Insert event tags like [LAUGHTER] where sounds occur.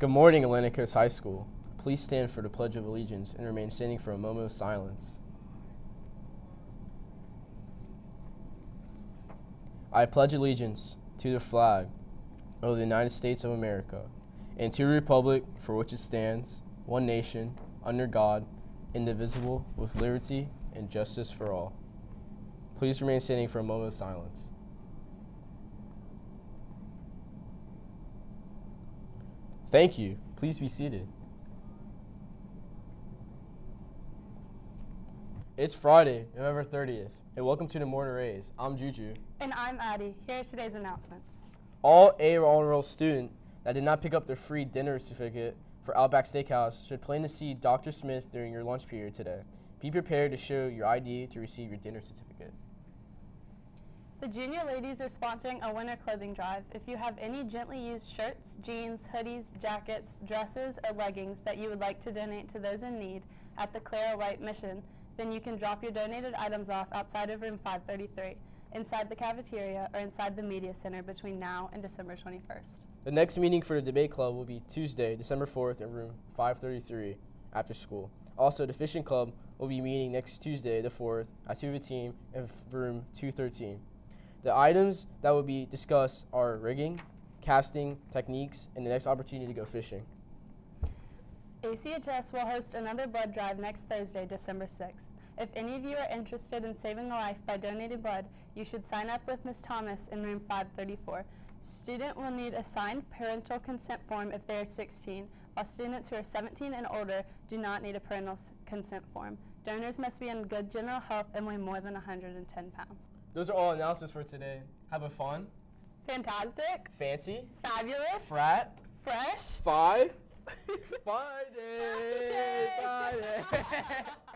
Good morning, Atlantic Coast High School. Please stand for the Pledge of Allegiance and remain standing for a moment of silence. I pledge allegiance to the flag of the United States of America and to the republic for which it stands, one nation, under God, indivisible, with liberty and justice for all. Please remain standing for a moment of silence. Thank you. Please be seated. It's Friday, November 30th, and welcome to the Morning Rays. I'm Juju. And I'm Addie. Here are today's announcements. All A honor roll student that did not pick up their free dinner certificate for Outback Steakhouse should plan to see Dr. Smith during your lunch period today. Be prepared to show your ID to receive your dinner certificate. The junior ladies are sponsoring a winter clothing drive. If you have any gently used shirts, jeans, hoodies, jackets, dresses, or leggings that you would like to donate to those in need at the Clara White Mission, then you can drop your donated items off outside of room 533, inside the cafeteria, or inside the media center between now and December 21st. The next meeting for the debate club will be Tuesday, December 4th in room 533 after school. Also, the fishing club will be meeting next Tuesday, the 4th, at 215 in room 213. The items that will be discussed are rigging, casting techniques, and the next opportunity to go fishing. ACHS will host another blood drive next Thursday, December 6th. If any of you are interested in saving a life by donating blood, you should sign up with Ms. Thomas in room 534. Student will need a signed parental consent form if they are 16, while students who are 17 and older do not need a parental consent form. Donors must be in good general health and weigh more than 110 pounds. Those are all announcements for today. Have a fun, Fantastic, fancy, fabulous, frat, fresh. five, [LAUGHS] Friday, Friday. [LAUGHS]